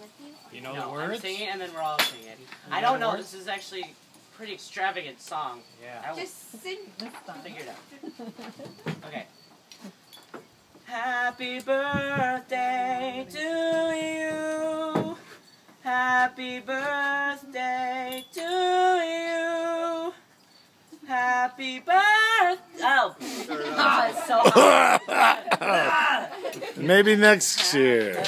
with you? You know no, the words? I'm singing and then we're all singing. You I don't know. This is actually pretty extravagant song. Yeah. Just sing this song. figure it out. Okay. Happy birthday to you. Happy birthday to you. Happy birthday. Oh, oh so. Maybe next year.